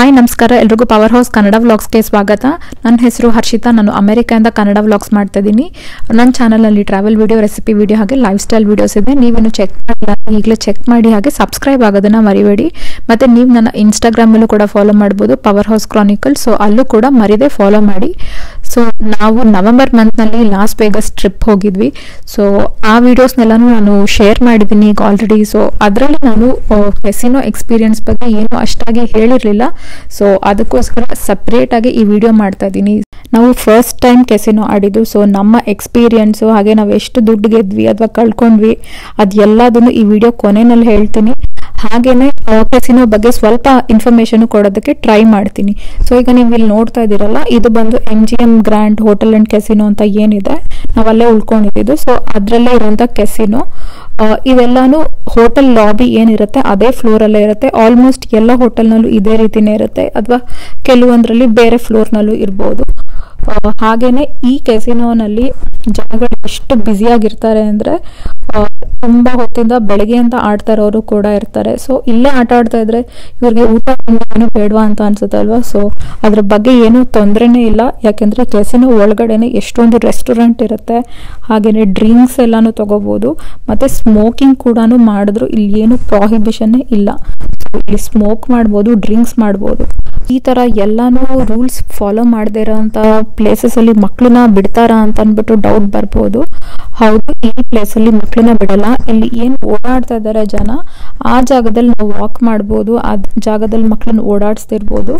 Hi ನಮಸ್ಕಾರ. ಎಲ್ರಿಗೂ power house Kannada ವ್ಲಾಗ್ಸ್ಗೆ ಸ್ವಾಗತ. ನನ್ನ ಹೆಸರು ಹರ್ಷಿತಾ. ನಾನು ಅಮೆರಿಕಾಯಿಂದ ಕನ್ನಡ ವ್ಲಾಗ್ಸ್ ಮಾಡ್ತಾ ಇದ್ದೀನಿ. ನನ್ನ ಚಾನಲಲ್ಲಿ ಟ್ರಾವೆಲ್ ವಿಡಿಯೋ ರೆಸಿಪಿ ವಿಡಿಯೋ ಹಾಗೆ ಲೈಫ್ ಸ್ಟೈಲ್ ವಿಡಿಯೋಸ್ ಇದೆ. ನೀವೇನು ಚೆಕ್ ಮಾಡಿಲ್ಲ ಈಗಲೇ ಚೆಕ್ ಮಾಡಿ ಹಾಗೆ ಸಬ್ಸ್ಕ್ರೈಬ್ ಆಗೋದನ್ನು ಮರಿಬೇಡಿ. ಮತ್ತು ನೀವು ನನ್ನ ಇನ್ಸ್ಟಾಗ್ರಾಮಲ್ಲೂ ಕೂಡ ಫಾಲೋ ಮಾಡ್ಬೋದು. ಪವರ್ ಹೌಸ್ ಕ್ರಾನಿಕಲ್ ಸೊ ಅಲ್ಲೂ ಕೂಡ ಮರಿದೆ ಫಾಲೋ ಮಾಡಿ. ಸೊ ನಾವು ನವೆಂಬರ್ ಮಂತ್ನಲ್ಲಿ ಲಾಸ್ ವೇಗಸ್ ಟ್ರಿಪ್ ಹೋಗಿದ್ವಿ. ಸೊ ಆ ವಿಡಿಯೋಸ್ನೆಲ್ಲನೂ ನಾನು ಶೇರ್ ಮಾಡಿದ್ದೀನಿ ಈಗ ಆಲ್ರೆಡಿ ಸೊ ಅದರಲ್ಲಿ ನಾನು ಕೆಸಿನೋ ಎಕ್ಸ್ಪೀರಿಯನ್ಸ್ ಬಗ್ಗೆ ಏನು ಅಷ್ಟಾಗಿ ಹೇಳಿರಲಿಲ್ಲ. ಸೊ ಅದಕ್ಕೋಸ್ಕರ ಸಪ್ರೇಟ್ ಆಗಿ ಈ ವಿಡಿಯೋ ಮಾಡ್ತಾ ಇದ್ದೀನಿ ನಾವು ಫಸ್ಟ್ ಟೈಮ್ ಕೆಸಿನೋ ಆಡಿದ್ದು. ಸೊ ನಮ್ಮ ಎಕ್ಸ್ಪೀರಿಯನ್ಸು ಹಾಗೆ ನಾವು ಎಷ್ಟು ದುಡ್ಡು ಗೆದ್ವಿ, ಅಥವಾ ಕಳ್ಕೊಂಡ್ವಿ ಅದೆಲ್ಲದನ್ನು ಈ ವಿಡಿಯೋ ಕೊನೆಯಲ್ಲಿ ಹೇಳ್ತೀನಿ. ಹಾಗೇನೆ ಕೆಸಿನೋ ಬಗ್ಗೆ ಸ್ವಲ್ಪ ಇನ್ಫಾರ್ಮೇಶನ್ ಕೊಡೋದಕ್ಕೆ ಟ್ರೈ ಮಾಡ್ತೀನಿ. ಸೊ ಈಗ ನೀವು ಇಲ್ಲಿ ನೋಡ್ತಾ ಇದ್ದೀರಲ್ಲ ಇದು ಬಂದು M G M grand hotel and casino ಅಂತ ಏನಿದೆ ನಾವಲ್ಲೇ ಉಳ್ಕೊಂಡಿದ್ದು. ಸೊ ಅದರಲ್ಲೇ ಇರುವಂಥ ಕೆಸಿನೋ ಇವೆಲ್ಲಾನು ಹೋಟೆಲ್ ಲಾಬಿ ಏನಿರುತ್ತೆ ಅದೇ ಫ್ಲೋರ್ ಅಲ್ಲೇ ಇರುತ್ತೆ. ಆಲ್ಮೋಸ್ಟ್ ಎಲ್ಲ ಹೋಟೆಲ್ನಲ್ಲೂ ಇದೇ ರೀತಿನೇ ಇರುತ್ತೆ ಅಥವಾ ಕೆಲವೊಂದರಲ್ಲಿ ಬೇರೆ ಫ್ಲೋರ್ನಲ್ಲೂ ಇರ್ಬೋದು. ಆ, ಹಾಗೇನೆ ಈ ಕೆಸಿನೋನಲ್ಲಿ ಜನಗಳು ಎಷ್ಟು ಬ್ಯುಸಿಯಾಗಿರ್ತಾರೆ ಅಂದರೆ ತುಂಬ ಹೊತ್ತಿಂದ ಬೆಳಗ್ಗೆಯಿಂದ ಆಡ್ತಾ ಇರೋರು ಕೂಡ ಇರ್ತಾರೆ. ಸೊ ಇಲ್ಲೇ ಆಟ ಆಡ್ತಾ ಇದ್ರೆ ಇವ್ರಿಗೆ ಊಟ ಏನು ಬೇಡವಾ ಅಂತ ಅನ್ಸುತ್ತಲ್ವಾ? ಸೊ ಅದ್ರ ಬಗ್ಗೆ ಏನೂ ತೊಂದರೆನೇ ಇಲ್ಲ. ಯಾಕೆಂದರೆ ಕೆಸಿನೋ ಒಳಗಡೆನೆ ಎಷ್ಟೊಂದು ರೆಸ್ಟೋರೆಂಟ್ ಇರುತ್ತೆ ಹಾಗೆಯೇ ಡ್ರಿಂಕ್ಸ್ ಎಲ್ಲಾನು ತಗೋಬಹುದು ಮತ್ತು ಸ್ಮೋಕಿಂಗ್ ಕೂಡ ಮಾಡಿದ್ರು ಇಲ್ಲಿ ಏನು ಪ್ರಾಹಿಬಿಷನ್ನೇ ಇಲ್ಲ. ಇಲ್ಲಿ ಸ್ಮೋಕ್ ಮಾಡ್ಬೋದು ಡ್ರಿಂಕ್ಸ್ ಮಾಡ್ಬೋದು. ಈ ಥರ ಎಲ್ಲಾನು ರೂಲ್ಸ್ ಫಾಲೋ ಮಾಡದೇ ಪ್ಲೇಸಸ್ ಪ್ಲೇಸಸಲ್ಲಿ ಮಕ್ಕಳನ್ನ ಬಿಡ್ತಾರಾ ಅಂತ ಅಂದ್ಬಿಟ್ಟು ಡೌಟ್ ಬರ್ಬೋದು. ಹೌದು, ಈ ಪ್ಲೇಸ್ ಅಲ್ಲಿ ಮಕ್ಕಳನ್ನ ಬಿಡಲ್ಲ. ಇಲ್ಲಿ ಏನ್ ಓಡಾಡ್ತಾ ಇದ್ದಾರೆ ಜನ, ಆ ಜಾಗದಲ್ಲಿ ನಾವು ವಾಕ್ ಮಾಡ್ಬೋದು, ಆ ಜಾಗದಲ್ಲಿ ಮಕ್ಕಳನ್ನ ಓಡಾಡಿಸ್ತಿರ್ಬೋದು.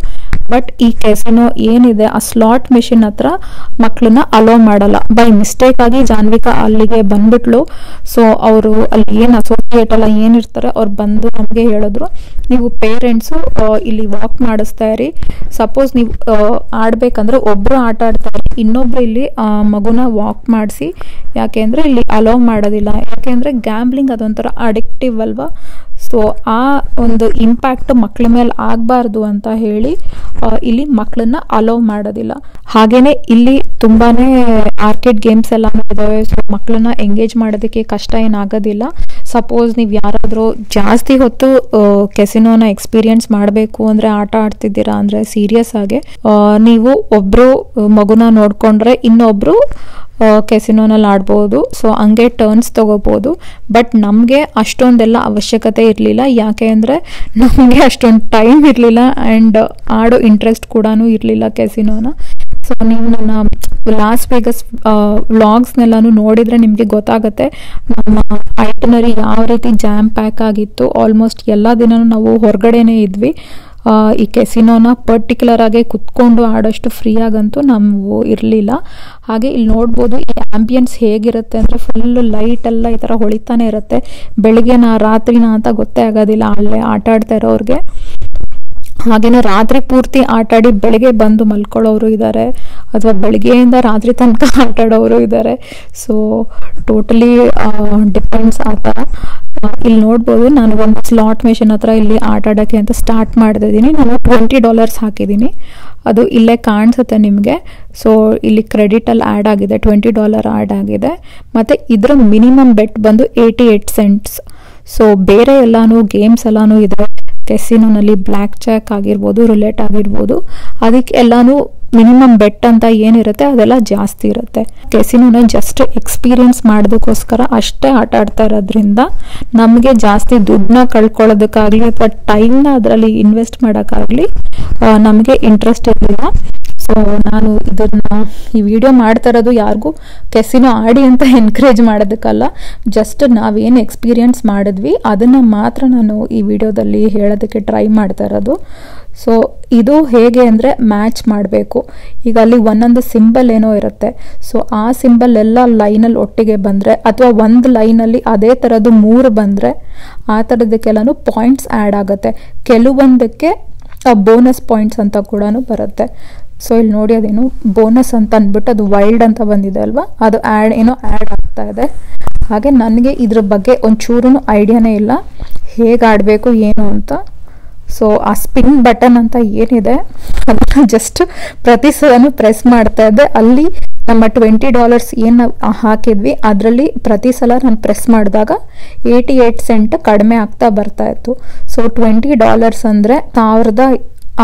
ಬಟ್ ಈ ಕೆಸಿನೋ ಏನಿದೆ, ಆ ಸ್ಲಾಟ್ ಮೆಷಿನ್ ಹತ್ರ ಮಕ್ಕಳನ್ನ ಅಲೋ ಮಾಡಲ್ಲ. ಬೈ ಮಿಸ್ಟೇಕ್ ಆಗಿ ಜಾನ್ವಿಕಾ ಅಲ್ಲಿಗೆ ಬಂದ್ಬಿಟ್ಲು. ಸೊ ಅವರು ಅಲ್ಲಿ ಏನು ಅಸೋಸಿಯೇಟ್ ಎಲ್ಲ ಏನಿರ್ತಾರೆ ಅವ್ರು ಬಂದು ನಮಗೆ ಹೇಳಿದ್ರು, ನೀವು ಪೇರೆಂಟ್ಸು ಇಲ್ಲಿ ವಾಕ್ ಮಾಡಿಸ್ತಾ ಇರಿ. ಸಪೋಸ್ ನೀವು ಆಡ್ಬೇಕಂದ್ರೆ ಒಬ್ರು ಆಟ ಆಡ್ತಾರೆ ಇನ್ನೊಬ್ರು ಇಲ್ಲಿ ಮಗುನ ವಾಕ್ ಮಾಡಿಸಿ. ಯಾಕೆಂದ್ರೆ ಇಲ್ಲಿ ಅಲೋ ಮಾಡೋದಿಲ್ಲ. ಯಾಕೆಂದ್ರೆ ಗ್ಯಾಂಬ್ಲಿಂಗ್ ಅದೊಂಥರ ಅಡಿಕ್ಟಿವ್ ಅಲ್ವಾ? ಸೊ ಆ ಒಂದು ಇಂಪ್ಯಾಕ್ಟ್ ಮಕ್ಕಳ ಮೇಲೆ ಆಗಬಾರ್ದು ಅಂತ ಹೇಳಿ ಇಲ್ಲಿ ಮಕ್ಕಳನ್ನ ಅಲೋ ಮಾಡೋದಿಲ್ಲ. ಹಾಗೆಯೇ ಇಲ್ಲಿ ತುಂಬಾನೇ ಆರ್ಕಿಡ್ ಗೇಮ್ಸ್ ಎಲ್ಲ ಇದಾವೆ. ಸೊ ಮಕ್ಕಳನ್ನ ಎಂಗೇಜ್ ಮಾಡೋದಕ್ಕೆ ಕಷ್ಟ ಏನಾಗೋದಿಲ್ಲ. ಸಪೋಸ್ ನೀವು ಯಾರಾದರೂ ಜಾಸ್ತಿ ಹೊತ್ತು ಕೆಸಿನೋನ ಎಕ್ಸ್ಪೀರಿಯನ್ಸ್ ಮಾಡಬೇಕು ಅಂದರೆ ಆಟ ಆಡ್ತಿದ್ದೀರಾ ಅಂದರೆ ಸೀರಿಯಸ್ ಆಗಿ ನೀವು ಒಬ್ಬರು ಮಗುನ ನೋಡಿಕೊಂಡ್ರೆ ಇನ್ನೊಬ್ರು ಕೆಸಿನೋನಲ್ಲಿ ಆಡ್ಬೋದು. ಸೊ ಹಂಗೆ ಟರ್ನ್ಸ್ ತೊಗೋಬೋದು. ಬಟ್ ನಮಗೆ ಅಷ್ಟೊಂದೆಲ್ಲ ಅವಶ್ಯಕತೆ ಇರಲಿಲ್ಲ. ಯಾಕೆ ಅಂದರೆ ನಮಗೆ ಅಷ್ಟೊಂದು ಟೈಮ್ ಇರಲಿಲ್ಲ ಆ್ಯಂಡ್ ಆಡೋ ಇಂಟ್ರೆಸ್ಟ್ ಕೂಡ ಇರಲಿಲ್ಲ ಕೆಸಿನೋನ ಸೊ ನೀವು ನನ್ನ ಲಾಸ್ ವೇಗಸ್ ವ್ಲಾಗ್ಸ್ನೆಲ್ಲಾನು ನೋಡಿದರೆ ನಿಮಗೆ ಗೊತ್ತಾಗುತ್ತೆ. ನಮ್ಮ ಐಟನರಿ ಯಾವ ರೀತಿ ಜಾಮ್ ಪ್ಯಾಕ್ ಆಗಿತ್ತು. ಆಲ್ಮೋಸ್ಟ್ ಎಲ್ಲ ದಿನವೂ ನಾವು ಹೊರಗಡೆನೇ ಇದ್ವಿ. ಈ ಕೆಸಿನೋನ ಪರ್ಟಿಕ್ಯುಲರ್ ಆಗಿ ಕುತ್ಕೊಂಡು ಆಡೋಷ್ಟು ಫ್ರೀ ಆಗಂತೂ ನಾವು ಇರಲಿಲ್ಲ. ಹಾಗೆ ಇಲ್ಲಿ ನೋಡ್ಬೋದು ಈ ಆಂಬಿಯನ್ಸ್ ಹೇಗಿರುತ್ತೆ ಅಂದರೆ ಫುಲ್ ಲೈಟ್ ಎಲ್ಲ ಈ ಥರ ಹೊಳಿತಾನೆ ಇರುತ್ತೆ. ಬೆಳಿಗ್ಗೆನ ರಾತ್ರಿನ ಅಂತ ಗೊತ್ತೇ ಆಗೋದಿಲ್ಲ. ಅಲ್ಲೇ ಆಟ ಆಡ್ತಾ ಇರೋರಿಗೆ. ಹಾಗೇನೆ ರಾತ್ರಿ ಪೂರ್ತಿ ಆಟಾಡಿ ಬೆಳಗ್ಗೆ ಬಂದು ಮಲ್ಕೊಳ್ಳೋರು ಇದ್ದಾರೆ ಅಥವಾ ಬೆಳಗ್ಗೆಯಿಂದ ರಾತ್ರಿ ತನಕ ಆಟಾಡೋರು ಇದ್ದಾರೆ ಸೊ ಟೋಟಲಿ ಡಿಪೆಂಡ್ಸ್ ಆ ಥರ ಇಲ್ಲಿ ನೋಡ್ಬೋದು, ನಾನು ಒಂದು ಸ್ಲಾಟ್ ಮೆಷಿನ್ ಹತ್ರ ಇಲ್ಲಿ ಆಟಾಡೋಕ್ಕೆ ಅಂತ ಸ್ಟಾರ್ಟ್ ಮಾಡ್ತಿದ್ದೀನಿ. ನಾನು ಟ್ವೆಂಟಿ ಡಾಲರ್ಸ್ ಹಾಕಿದ್ದೀನಿ. ಅದು ಇಲ್ಲೇ ಕಾಣಿಸುತ್ತೆ ನಿಮಗೆ. ಸೊ ಇಲ್ಲಿ ಕ್ರೆಡಿಟಲ್ಲಿ ಆ್ಯಡ್ ಆಗಿದೆ ಟ್ವೆಂಟಿ ಡಾಲರ್ ಆ್ಯಡ್ ಆಗಿದೆ. ಮತ್ತು ಇದರ ಮಿನಿಮಮ್ ಬೆಟ್ ಬಂದು ಏಯ್ಟಿ ಏಯ್ಟ್ ಸೆಂಟ್ಸ್ ಸೊ ಬೇರೆ ಎಲ್ಲಾನು ಗೇಮ್ಸ್ ಎಲ್ಲಾನು ಇದೆ. ಕೆಸಿನೋನಲ್ಲಿ ಬ್ಲ್ಯಾಕ್ ಚಾಕ್ ಆಗಿರ್ಬೋದು ರುಲೆಟ್ ಆಗಿರ್ಬೋದು, ಅದಕ್ಕೆ ಎಲ್ಲಾನು ಮಿನಿಮಮ್ ಬೆಟ್ ಅಂತ ಏನಿರುತ್ತೆ ಅದೆಲ್ಲ ಜಾಸ್ತಿ ಇರುತ್ತೆ. ಕೆಸಿನೋನ ಜಸ್ಟ್ ಎಕ್ಸ್ಪೀರಿಯನ್ಸ್ ಮಾಡೋದಕ್ಕೋಸ್ಕರ ಅಷ್ಟೇ ಆಟ ಆಡ್ತಾ ಇರೋದ್ರಿಂದ ನಮಗೆ ಜಾಸ್ತಿ ದುಡ್ಡನ್ನ ಕಳ್ಕೊಳ್ಳೋದಕ್ಕಾಗಲಿ ಅಥವಾ ಟೈಮ್ನ ಅದರಲ್ಲಿ ಇನ್ವೆಸ್ಟ್ ಮಾಡೋಕ್ಕಾಗಲಿ ನಮಗೆ ಇಂಟ್ರೆಸ್ಟ್ ಇರಲಿಲ್ಲ. ನಾನು ಇದನ್ನ ಈ ವಿಡಿಯೋ ಮಾಡ್ತಾ ಇರೋದು ಯಾರಿಗೂ ಕೆಸಿನೋ ಆಡಿ ಅಂತ ಎನ್ಕರೇಜ್ ಮಾಡೋದಕ್ಕಲ್ಲ. ಜಸ್ಟ್ ನಾವೇನು ಎಕ್ಸ್ಪೀರಿಯನ್ಸ್ ಮಾಡಿದ್ವಿ, ಅದನ್ನು ಮಾತ್ರ ನಾನು ಈ ವಿಡಿಯೋದಲ್ಲಿ ಹೇಳೋದಕ್ಕೆ ಟ್ರೈ ಮಾಡ್ತಾ ಇರೋದು. ಸೊ ಇದು ಹೇಗೆ ಅಂದರೆ ಮ್ಯಾಚ್ ಮಾಡಬೇಕು. ಈಗ ಅಲ್ಲಿ ಒಂದೊಂದು ಸಿಂಬಲ್ ಏನೋ ಇರುತ್ತೆ. ಸೊ ಆ ಸಿಂಬಲ್ ಎಲ್ಲ ಲೈನಲ್ಲಿ ಒಟ್ಟಿಗೆ ಬಂದರೆ, ಅಥವಾ ಒಂದು ಲೈನಲ್ಲಿ ಅದೇ ಥರದ್ದು ಮೂರು ಬಂದರೆ, ಆ ಥರದಕ್ಕೆಲ್ಲನೂ ಪಾಯಿಂಟ್ಸ್ ಆ್ಯಡ್ ಆಗುತ್ತೆ. ಕೆಲವೊಂದಕ್ಕೆ ಬೋನಸ್ ಪಾಯಿಂಟ್ಸ್ ಅಂತ ಕೂಡ ಬರುತ್ತೆ. ಸೊ ಇಲ್ಲಿ ನೋಡಿ ಅದೇನು ಬೋನಸ್ ಅಂತ ಅಂದ್ಬಿಟ್ಟು ಅದು ವೈಲ್ಡ್ ಅಂತ ಬಂದಿದೆ ಅಲ್ವಾ? ಅದು ಆ್ಯಡ್ ಏನೋ ಆ್ಯಡ್ ಆಗ್ತಾ ಇದೆ. ಹಾಗೆ ನನಗೆ ಇದ್ರ ಬಗ್ಗೆ ಒಂಚೂರು ಐಡಿಯಾನೇ ಇಲ್ಲ. ಹೇಗೆ ಆಡಬೇಕು, ಏನು ಅಂತ. ಸೊ ಆ ಸ್ಪಿನ್ ಬಟನ್ ಅಂತ ಏನಿದೆ, ಅದನ್ನು ಜಸ್ಟ್ ಪ್ರತಿ ಸಲನೂ ಪ್ರೆಸ್ ಮಾಡ್ತಾ ಇದ್ದೆ ಅಲ್ಲಿ ನಮ್ಮ ಟ್ವೆಂಟಿ ಡಾಲರ್ಸ್ ಏನು ಹಾಕಿದ್ವಿ, ಅದರಲ್ಲಿ ಪ್ರತಿ ಸಲ ನಾನು ಪ್ರೆಸ್ ಮಾಡಿದಾಗ ಏಯ್ಟಿ ಏಯ್ಟ್ ಸೆಂಟ್ ಕಡಿಮೆ ಆಗ್ತಾ ಬರ್ತಾ ಇತ್ತು. ಸೊ ಟ್ವೆಂಟಿ ಡಾಲರ್ಸ್ ಅಂದರೆ ಸಾವಿರದ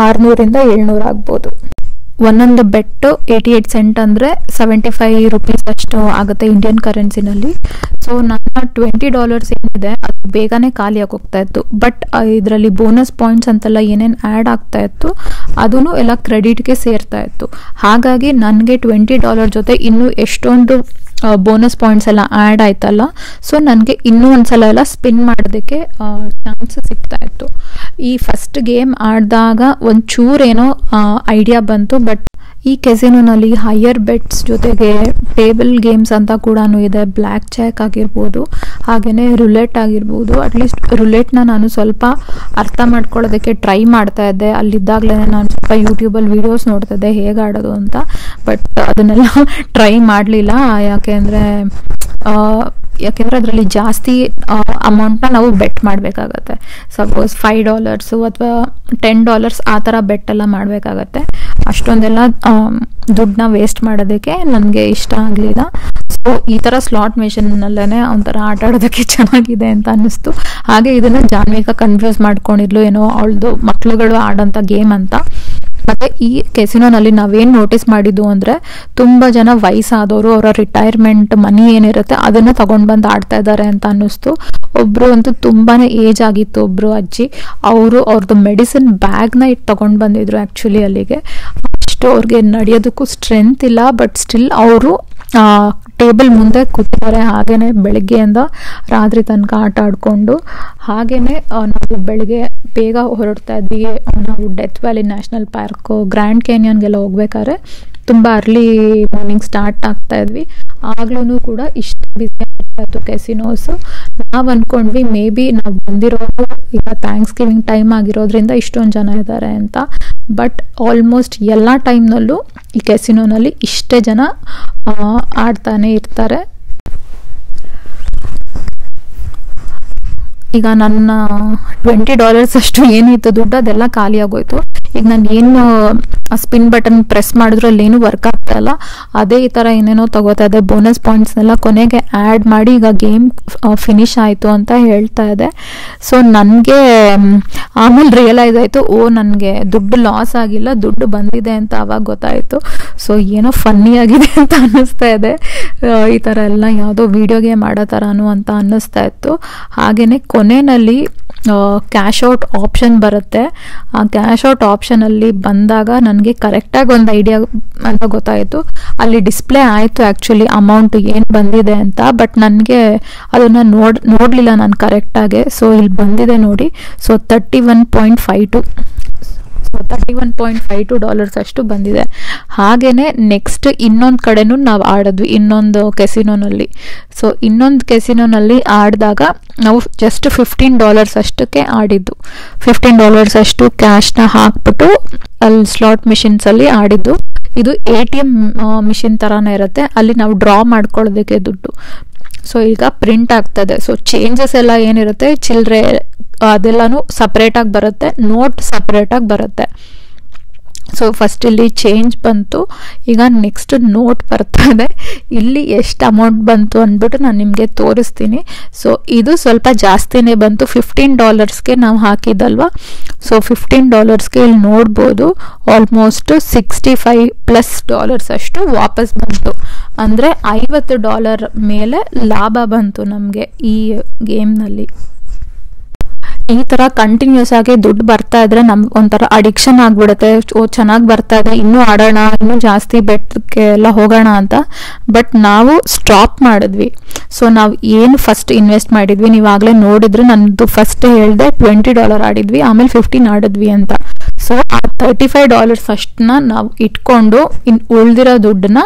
ಆರುನೂರಿಂದ ಏಳ್ನೂರು ಆಗ್ಬೋದು. ಒಂದೊಂದು ಬೆಟ್ಟು ಏಯ್ಟಿ ಏಯ್ಟ್ ಸೆಂಟ್ ಅಂದರೆ ಸೆವೆಂಟಿ ಫೈವ್ ರುಪೀಸ್ ಅಷ್ಟು ಆಗುತ್ತೆ ಇಂಡಿಯನ್ ಕರೆನ್ಸಿನಲ್ಲಿ ಸೊ ನನ್ನ ಟ್ವೆಂಟಿ ಡಾಲರ್ಸ್ ಏನಿದೆ, ಅದು ಬೇಗನೆ ಖಾಲಿ ಹೋಗ್ತಾ ಇತ್ತು. ಬಟ್ ಇದರಲ್ಲಿ ಬೋನಸ್ ಪಾಯಿಂಟ್ಸ್ ಅಂತೆಲ್ಲ ಏನೇನು ಆ್ಯಡ್ ಆಗ್ತಾ ಇತ್ತು ಅದೂ ಎಲ್ಲ ಕ್ರೆಡಿಟ್ಗೆ ಸೇರ್ತಾ ಇತ್ತು. ಹಾಗಾಗಿ, ನನಗೆ ಟ್ವೆಂಟಿ ಡಾಲರ್ ಜೊತೆ ಇನ್ನೂ ಎಷ್ಟೊಂದು ಬೋನಸ್ ಪಾಯಿಂಟ್ಸ್ ಎಲ್ಲ ಆ್ಯಡ್ ಆಯ್ತಲ್ಲ? ಸೊ ನನಗೆ ಇನ್ನೂ ಒಂದ್ಸಲ ಎಲ್ಲ ಸ್ಪಿನ್ ಮಾಡೋದಕ್ಕೆ ಚಾನ್ಸ್ ಸಿಗ್ತಾ ಇತ್ತು. ಈ ಫಸ್ಟ್ ಗೇಮ್ ಆಡಿದಾಗ ಒಂಚೂರೇನೋ ಐಡಿಯಾ ಬಂತು ಬಟ್ ಈ ಕೆಸಿನೋನಲ್ಲಿ ಹೈಯರ್ ಬೆಟ್ಸ್ ಜೊತೆಗೆ ಟೇಬಲ್ ಗೇಮ್ಸ್ ಅಂತ ಕೂಡ ಇದೆ. ಬ್ಲ್ಯಾಕ್ ಚಾಕ್ ಆಗಿರ್ಬೋದು ಹಾಗೆಯೇ ರುಲೆಟ್ ಆಗಿರ್ಬೋದು. ಅಟ್ಲೀಸ್ಟ್ ರುಲೆಟ್ನ ನಾನು ಸ್ವಲ್ಪ ಅರ್ಥ ಮಾಡ್ಕೊಳ್ಳೋದಕ್ಕೆ ಟ್ರೈ ಮಾಡ್ತಾ ಇದ್ದೆ. ಅಲ್ಲಿದ್ದಾಗಲೇ ನಾನು ಸ್ವಲ್ಪ ಯೂಟ್ಯೂಬಲ್ಲಿ ವೀಡಿಯೋಸ್ ನೋಡ್ತಾ ಇದ್ದೆ ಹೇಗೆ ಆಡೋದು ಅಂತ. ಬಟ್ ಅದನ್ನೆಲ್ಲ ಟ್ರೈ ಮಾಡಲಿಲ್ಲ. ಯಾಕೆ ಅಂದರೆ ಯಾಕೆಂದರೆ ಅದರಲ್ಲಿ ಜಾಸ್ತಿ ಅಮೌಂಟ್ನ ನಾವು ಬೆಟ್ ಮಾಡಬೇಕಾಗತ್ತೆ. ಸಪೋಸ್ ಫೈವ್ ಡಾಲರ್ಸು ಅಥವಾ ಟೆನ್ ಡಾಲರ್ಸ್ ಆ ಥರ ಬೆಟ್ಟೆಲ್ಲ ಮಾಡಬೇಕಾಗತ್ತೆ. ಅಷ್ಟೊಂದೆಲ್ಲ ದುಡ್ಡನ್ನ ವೇಸ್ಟ್ ಮಾಡೋದಕ್ಕೆ ನನಗೆ ಇಷ್ಟ ಆಗಲಿಲ್ಲ. ಸೊ ಈ ಥರ ಸ್ಲಾಟ್ ಮೆಷಿನ್ನಲ್ಲೇ ಒಂಥರ ಆಟ ಆಡೋದಕ್ಕೆ ಚೆನ್ನಾಗಿದೆ ಅಂತ ಅನ್ನಿಸ್ತು. ಹಾಗೆ ಇದನ್ನು ಜಾನ್ವಿಕ ಕನ್ಫ್ಯೂಸ್ ಮಾಡ್ಕೊಂಡಿದ್ಲು ಏನೋ ಅವಳದು ಮಕ್ಕಳುಗಳು ಆಡೋಂಥ ಗೇಮ್ ಅಂತ. ಮತ್ತು ಈ ಕೆಸಿನೋನಲ್ಲಿ ನಾವೇನು ನೋಟಿಸ್ ಮಾಡಿದ್ದು ಅಂದರೆ ತುಂಬ ಜನ ವಯಸ್ಸಾದವರು ಅವರ ರಿಟೈರ್ಮೆಂಟ್ ಮನಿ ಏನಿರುತ್ತೆ ಅದನ್ನು ತಗೊಂಡು ಬಂದು ಆಡ್ತಾ ಇದ್ದಾರೆ ಅಂತ ಅನ್ನಿಸ್ತು. ಒಬ್ಬರು ಅಂತೂ ತುಂಬಾ ಏಜ್ ಆಗಿತ್ತು ಒಬ್ಬರು ಅಜ್ಜಿ. ಅವರು ಅವ್ರದ್ದು ಮೆಡಿಸಿನ್ ಬ್ಯಾಗ್ನ ಇಟ್ಟು ತಗೊಂಡು ಬಂದಿದ್ರು ಆ್ಯಕ್ಚುಲಿ ಅಲ್ಲಿಗೆ. ಅಷ್ಟು ಅವ್ರಿಗೆ ನಡೆಯೋದಕ್ಕೂ ಸ್ಟ್ರೆಂತ್ ಇಲ್ಲ ಬಟ್ ಸ್ಟಿಲ್ ಅವರು ಟೇಬಲ್ ಮುಂದೆ ಕೂತಿದ್ದಾರೆ. ಹಾಗೇನೆ ಬೆಳಗ್ಗೆಯಿಂದ ರಾತ್ರಿ ತನಕ ಆಟ ಆಡಿಕೊಂಡು, ಹಾಗೇನೆ ನಾವು ಬೆಳಗ್ಗೆ ಬೇಗ ಹೊರಡ್ತಾ ಇದ್ವಿ. ನಾವು death valley national park, grand ಕ್ಯಾನಿಯನ್ಗೆಲ್ಲ ಹೋಗ್ಬೇಕಾದ್ರೆ ತುಂಬ ಅರ್ಲಿ ಮಾರ್ನಿಂಗ್ ಸ್ಟಾರ್ಟ್ ಆಗ್ತಾ ಇದ್ವಿ. ಆಗ್ಲೂ ಕೂಡ ಇಷ್ಟು ಬಿಸಿ ಆಗ್ತಾ ಕೆಸಿನೋಸು ನಾವು ಅಂದ್ಕೊಂಡ್ವಿ ಮೇ ಬಿ ನಾವು ಬಂದಿರೋದು ಈಗ ಥ್ಯಾಂಕ್ಸ್ ಗಿವಿಂಗ್ ಟೈಮ್ ಆಗಿರೋದ್ರಿಂದ ಇಷ್ಟೊಂದು ಜನ ಇದ್ದಾರೆ ಅಂತ. ಬಟ್ ಆಲ್ಮೋಸ್ಟ್ ಎಲ್ಲ ಟೈಮ್ನಲ್ಲೂ ಈ ಕೆಸಿನೋನಲ್ಲಿ ಇಷ್ಟೇ ಜನ ಆಡ್ತಾನೆ ಇರ್ತಾರೆ. ಈಗ ನನ್ನ ಟ್ವೆಂಟಿ ಡಾಲರ್ಸ್ ಅಷ್ಟು ಏನಿತ್ತು ದುಡ್ಡು ಅದೆಲ್ಲ ಖಾಲಿ ಆಗೋಯ್ತು. ಈಗ ನಾನು ಏನು ಸ್ಪಿನ್ ಬಟನ್ ಪ್ರೆಸ್ ಮಾಡಿದ್ರು ಏನು ವರ್ಕ್ ಆಗ್ತಾ ಇಲ್ಲ. ಅದೇ ಈ ಥರ ಏನೇನೋ ತಗೋತಾ ಇದೆ ಬೋನಸ್ ಪಾಯಿಂಟ್ಸ್ನೆಲ್ಲ ಕೊನೆಗೆ ಆ್ಯಡ್ ಮಾಡಿ ಈಗ ಗೇಮ್ ಫಿನಿಶ್ ಆಯಿತು ಅಂತ ಹೇಳ್ತಾ ಇದೆ ಸೊ ನನಗೆ ಆಮೇಲೆ ರಿಯಲೈಸ್ ಆಯಿತು, ಓ, ನನಗೆ ದುಡ್ಡು ಲಾಸ್ ಆಗಿಲ್ಲ, ದುಡ್ಡು ಬಂದಿದೆ ಅಂತ ಆವಾಗ ಗೊತ್ತಾಯಿತು. ಸೊ ಏನೋ ಫನ್ನಿ ಆಗಿದೆ ಅಂತ ಅನ್ನಿಸ್ತಾ ಇದೆ. ಈ ಥರ ಎಲ್ಲ ಯಾವುದೋ ವೀಡಿಯೋ ಗೇಮ್ ಮಾಡೋ ಥರನೂ ಅಂತ ಅನ್ನಿಸ್ತಾ ಇತ್ತು. ಹಾಗೆಯೇ ಕೊನೆಯಲ್ಲಿ ಕ್ಯಾಶ್ ಔಟ್ ಆಪ್ಷನ್ ಬರುತ್ತೆ. ಆ ಕ್ಯಾಶ್ ಔಟ್ ಆಪ್ಷನಲ್ಲಿ ಬಂದಾಗ ನನಗೆ ಕರೆಕ್ಟಾಗಿ ಒಂದು ಐಡಿಯಾ ಅಂತ ಗೊತ್ತಾಯಿತು. ಅಲ್ಲಿ ಡಿಸ್ಪ್ಲೇ ಆಯಿತು ಆ್ಯಕ್ಚುಲಿ ಅಮೌಂಟ್ ಏನು ಬಂದಿದೆ ಅಂತ ಬಟ್ ನನಗೆ ಅದನ್ನು ನೋಡ್, ನೋಡಲಿಲ್ಲ ನಾನು ಕರೆಕ್ಟಾಗೆ ಸೊ ಇಲ್ಲಿ ಬಂದಿದೆ ನೋಡಿ. So thirty one point five two thirty one point five two dollars ಅಷ್ಟು ಬಂದಿದೆ. ಹಾಗೆಯೇ ನೆಕ್ಸ್ಟ್ ಇನ್ನೊಂದು ಕಡೆನೂ ನಾವು ಆಡಿದ್ವಿ, ಇನ್ನೊಂದು ಕೆಸಿನೋನಲ್ಲಿ ಸೊ ಇನ್ನೊಂದು ಕೆಸಿನೋನಲ್ಲಿ ಆಡಿದಾಗ ನಾವು ಜಸ್ಟ್ ಫಿಫ್ಟೀನ್ ಡಾಲರ್ಸ್ ಅಷ್ಟಕ್ಕೆ ಆಡಿದ್ದು. ಫಿಫ್ಟೀನ್ ಡಾಲರ್ಸ್ ಅಷ್ಟು ಕ್ಯಾಶ್ನ ಹಾಕ್ಬಿಟ್ಟು ಅಲ್ಲಿ ಸ್ಲಾಟ್ ಮಿಷಿನ್ಸಲ್ಲಿ ಆಡಿದ್ದು. ಇದು ಎ ಟಿ ಎಂ ಮಿಷಿನ್ ಥರನೇ ಇರುತ್ತೆ. ಅಲ್ಲಿ ನಾವು ಡ್ರಾ ಮಾಡ್ಕೊಳ್ಳೋದಕ್ಕೆ ದುಡ್ಡು. ಸೊ ಈಗ ಪ್ರಿಂಟ್ ಆಗ್ತದೆ. ಸೊ ಚೇಂಜಸ್ ಎಲ್ಲ ಏನಿರುತ್ತೆ? ಚಿಲ್ಲರೆ ಅದೆಲ್ಲನೂ ಸಪ್ರೇಟಾಗಿ ಬರುತ್ತೆ ನೋಟ್ ಸಪ್ರೇಟಾಗಿ ಬರುತ್ತೆ. ಸೊ ಫಸ್ಟ್ ಇಲ್ಲಿ ಚೇಂಜ್ ಬಂತು, ಈಗ ನೆಕ್ಸ್ಟ್ ನೋಟ್ ಬರ್ತದೆ. ಇಲ್ಲಿ ಎಷ್ಟು ಅಮೌಂಟ್ ಬಂತು ಅಂದ್ಬಿಟ್ಟು ನಾನು ನಿಮಗೆ ತೋರಿಸ್ತೀನಿ. ಸೊ ಇದು ಸ್ವಲ್ಪ ಜಾಸ್ತಿನೇ ಬಂತು ಫಿಫ್ಟೀನ್ ಡಾಲರ್ಸ್ಗೆ ನಾವು ಹಾಕಿದ್ದಲ್ವ? ಸೊ ಫಿಫ್ಟೀನ್ ಡಾಲರ್ಸ್ಗೆ ಇಲ್ಲಿ ನೋಡ್ಬೋದು almost sixty five plus dollars ಅಷ್ಟು ವಾಪಸ್ ಬಂತು. ಅಂದರೆ ಐವತ್ತು ಡಾಲರ್ ಮೇಲೆ ಲಾಭ ಬಂತು ನಮಗೆ ಈ ಗೇಮ್ನಲ್ಲಿ ಈ ತರ ಕಂಟಿನ್ಯೂಸ್ ಆಗಿ ದುಡ್ಡು ಬರ್ತಾ ಇದ್ರೆ ನಮ್ ಒಂಥರ ಅಡಿಕ್ಷನ್ ಆಗಿಬಿಡುತ್ತೆ. ಓ, ಚೆನ್ನಾಗಿ ಬರ್ತಾ ಇದೆ, ಇನ್ನೂ ಆಡೋಣ, ಇನ್ನೂ ಜಾಸ್ತಿ ಬೆಟ್ಟಕ್ಕೆ ಎಲ್ಲ ಹೋಗೋಣ ಅಂತ. ಬಟ್ ನಾವು ಸ್ಟಾಪ್ ಮಾಡಿದ್ವಿ. ಸೊ ನಾವು ಏನು ಫಸ್ಟ್ ಇನ್ವೆಸ್ಟ್ ಮಾಡಿದ್ವಿ, ನೀವಾಗಲೇ ನೋಡಿದ್ರೆ ನನ್ನದು ಫಸ್ಟ್ ಹೇಳಿದೆ ಟ್ವೆಂಟಿ ಡಾಲರ್ ಆಡಿದ್ವಿ, ಆಮೇಲೆ ಫಿಫ್ಟೀನ್ ಆಡಿದ್ವಿ ಅಂತ. ಸೊ ಆ ತರ್ಟಿ ಫೈವ್ ಡಾಲರ್ಸ್ ಅಷ್ಟನ್ನ ನಾವು ಇಟ್ಕೊಂಡು ಇನ್ ಉಳ್ದಿರೋ ದುಡ್ಡನ್ನ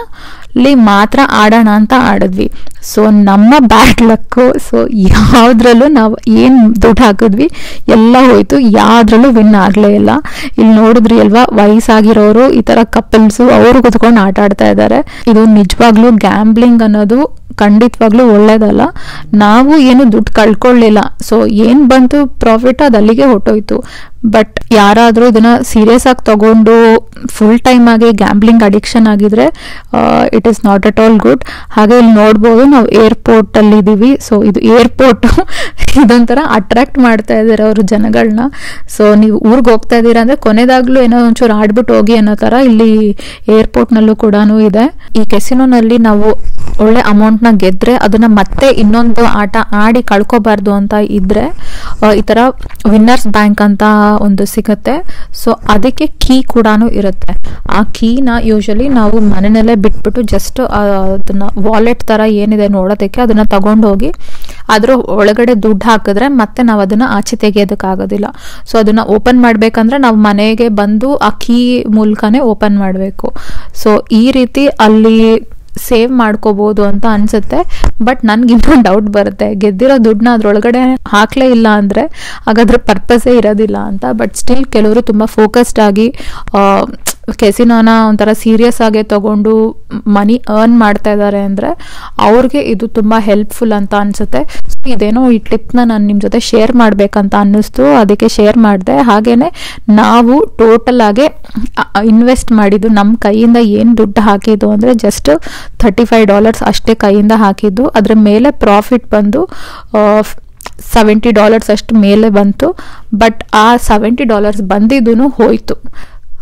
ಇಲ್ಲಿ ಮಾತ್ರ ಆಡೋಣ ಅಂತ ಆಡಿದ್ವಿ. ಸೊ ನಮ್ಮ ಬ್ಯಾಡ್ ಲಕ್ಕು ಸೊ ಯಾವುದ್ರಲ್ಲೂ ನಾವು ಏನು ದುಡ್ಡು ಹಾಕಿದ್ವಿ, ಎಲ್ಲ ಹೋಯ್ತು. ಯಾವುದ್ರಲ್ಲೂ ವಿನ್ ಆಗಲೇ ಇಲ್ಲ. ಇಲ್ಲಿ ನೋಡಿದ್ರಿ ಅಲ್ವಾ, ವಯಸ್ಸಾಗಿರೋರು, ಈ ಥರ ಕಪಲ್ಸು ಅವರು ಕುತ್ಕೊಂಡು ಆಟ ಆಡ್ತಾ ಇದ್ದಾರೆ ಇದು ನಿಜವಾಗ್ಲೂ ಗ್ಯಾಂಬ್ಲಿಂಗ್ ಅನ್ನೋದು ಖಂಡಿತವಾಗ್ಲೂ ಒಳ್ಳೇದಲ್ಲ. ನಾವು ಏನು ದುಡ್ಡು ಕಳ್ಕೊಳ್ಳಿಲ್ಲ. ಸೊ ಏನು ಬಂತು ಪ್ರಾಫಿಟ್ ಅದು ಅಲ್ಲಿಗೆ ಹೊಟ್ಟೋಯ್ತು ಬಟ್ ಯಾರಾದರೂ ಇದನ್ನ ಸೀರಿಯಸ್ ಆಗಿ ತಗೊಂಡು ಫುಲ್ ಟೈಮ್ ಆಗಿ ಗ್ಯಾಂಬ್ಲಿಂಗ್ ಅಡಿಕ್ಷನ್ ಆಗಿದ್ರೆ it is not at all good ಹಾಗೆ ಇಲ್ಲಿ ನೋಡ್ಬೋದು, ನಾವು ಏರ್ಪೋರ್ಟ್ ಅಲ್ಲಿ ಇದೀವಿ. ಸೊ ಇದು ಏರ್ಪೋರ್ಟ್ ಇದೊಂಥರ ಅಟ್ರಾಕ್ಟ್ ಮಾಡ್ತಾ ಇದ್ದಾರೆ ಅವರು ಜನಗಳನ್ನ ಸೊ ನೀವು ಊರಿಗೆ ಹೋಗ್ತಾ ಇದ್ದೀರಾ ಅಂದ್ರೆ ಕೊನೆದಾಗ್ಲೂ ಏನೋ ಒಂಚೂರು ಆಡ್ಬಿಟ್ಟು ಹೋಗಿ ಅನ್ನೋ ತರ ಇಲ್ಲಿ ಏರ್ಪೋರ್ಟ್ ನಲ್ಲೂ ಕೂಡ ಇದೆ. ಈ ಕೆಸಿನೋನಲ್ಲಿ ನಾವು ಒಳ್ಳೆ ಅಮೌಂಟ್ನ ಗೆದ್ರೆ ಅದನ್ನ ಮತ್ತೆ ಇನ್ನೊಂದು ಆಟ ಆಡಿ ಕಳ್ಕೋಬಾರ್ದು ಅಂತ ಇದ್ರೆ ಈ ತರ ವಿನ್ನರ್ಸ್ ಬ್ಯಾಂಕ್ ಅಂತ ಒಂದು ಸಿಗುತ್ತೆ. ಸೊ ಅದಕ್ಕೆ ಕೀ ಕೂಡ ಇರುತ್ತೆ. ಆ ಕೀನ ಯೂಶಲಿ ನಾವು ಮನೆಯಲ್ಲೇ ಬಿಟ್ಬಿಟ್ಟು ಜಸ್ಟ್ ಅದನ್ನ ವಾಲೆಟ್ ತರ ಏನಿದೆ ನೋಡೋದಕ್ಕೆ ಅದನ್ನ ತಗೊಂಡೋಗಿ ಅದ್ರ ಒಳಗಡೆ ದುಡ್ಡು ಹಾಕಿದ್ರೆ ಮತ್ತೆ ನಾವು ಅದನ್ನ ಆಚೆ ತೆಗೆಯೋದಕ್ಕಾಗೋದಿಲ್ಲ ಸೊ ಅದನ್ನ ಓಪನ್ ಮಾಡ್ಬೇಕಂದ್ರೆ ನಾವು ಮನೆಗೆ ಬಂದು ಆ ಕೀ ಮೂಲಕನೇ ಓಪನ್ ಮಾಡಬೇಕು. ಸೊ ಈ ರೀತಿ ಅಲ್ಲಿ ಸೇವ್ ಮಾಡ್ಕೋಬಹುದು ಅಂತ ಅನ್ಸುತ್ತೆ. ಬಟ್ ನನ್ಗೆ ಇನ್ನೊಂದು ಡೌಟ್ ಬರುತ್ತೆ. ಗೆದ್ದಿರೋ ದುಡ್ಡನ್ನ ಅದ್ರೊಳಗಡೆ ಹಾಕ್ಲೇ ಇಲ್ಲ ಅಂದ್ರೆ ಹಾಗಾದ್ರೆ ಪರ್ಪಸೇ ಇರೋದಿಲ್ಲ ಅಂತ. ಬಟ್ ಸ್ಟಿಲ್ ಕೆಲವರು ತುಂಬಾ ಫೋಕಸ್ಡ್ ಆಗಿ ಕೆಸಿನೋನ ಒಂಥರ ಸೀರಿಯಸ್ ಆಗಿ ತಗೊಂಡು ಮನಿ ಅರ್ನ್ ಮಾಡ್ತಾ ಇದ್ದಾರೆ ಅಂದರೆ ಅವ್ರಿಗೆ ಇದು ತುಂಬ ಹೆಲ್ಪ್ಫುಲ್ ಅಂತ ಅನ್ಸುತ್ತೆ. ಸೊ ಇದೇನೋ ಈ ಟಿಪ್ನ ನಾನು ನಿಮ್ಮ ಜೊತೆ ಶೇರ್ ಮಾಡಬೇಕಂತ ಅನ್ನಿಸ್ತು. ಅದಕ್ಕೆ ಶೇರ್ ಮಾಡಿದೆ. ಹಾಗೇ ನಾವು ಟೋಟಲ್ ಆಗಿ ಇನ್ವೆಸ್ಟ್ ಮಾಡಿದ್ದು ನಮ್ಮ ಕೈಯಿಂದ ಏನು ದುಡ್ಡು ಹಾಕಿದ್ದು ಅಂದರೆ ಜಸ್ಟ್ ಥರ್ಟಿ ಫೈವ್ ಡಾಲರ್ಸ್ ಅಷ್ಟೇ ಕೈಯಿಂದ ಹಾಕಿದ್ದು. ಅದರ ಮೇಲೆ ಪ್ರಾಫಿಟ್ ಬಂದು ಸೆವೆಂಟಿ ಡಾಲರ್ಸ್ ಅಷ್ಟು ಮೇಲೆ ಬಂತು. ಬಟ್ ಆ ಸೆವೆಂಟಿ ಡಾಲರ್ಸ್ ಬಂದಿದ್ದು ಹೋಯ್ತು.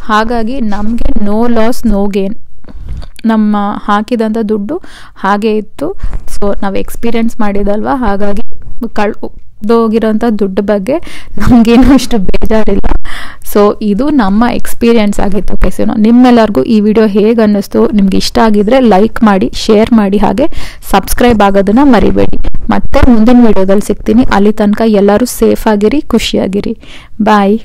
ಹಾಗಾಗಿ ನಮಗೆ ನೋ ಲಾಸ್ ನೋ ಗೇನ್ ನಮ್ಮ ಹಾಕಿದಂಥ ದುಡ್ಡು ಹಾಗೆ ಇತ್ತು. ಸೊ ನಾವು ಎಕ್ಸ್ಪೀರಿಯನ್ಸ್ ಮಾಡಿದಲ್ವ? ಹಾಗಾಗಿ ಕಳ್ದೋಗಿರೋಂಥ ದುಡ್ಡು ಬಗ್ಗೆ ನಮಗೇನು ಅಷ್ಟು ಬೇಜಾರಿಲ್ಲ. ಸೊ ಇದು ನಮ್ಮ ಎಕ್ಸ್ಪೀರಿಯನ್ಸ್ ಆಗಿತ್ತು. ಕೆಸಿನೋ ನಿಮ್ಮೆಲ್ಲರಿಗೂ ಈ ವಿಡಿಯೋ ಹೇಗೆ ಅನ್ನಿಸ್ತು, ನಿಮ್ಗೆ ಇಷ್ಟ ಆಗಿದ್ರೆ ಲೈಕ್ ಮಾಡಿ ಶೇರ್ ಮಾಡಿ, ಹಾಗೆ ಸಬ್ಸ್ಕ್ರೈಬ್ ಆಗೋದನ್ನು ಮರಿಬೇಡಿ. ಮತ್ತೆ ಮುಂದಿನ ವಿಡಿಯೋದಲ್ಲಿ ಸಿಗ್ತೀನಿ. ಅಲ್ಲಿ ತನಕ ಎಲ್ಲರೂ ಸೇಫ್ ಆಗಿರಿ, ಖುಷಿಯಾಗಿರಿ. ಬಾಯ್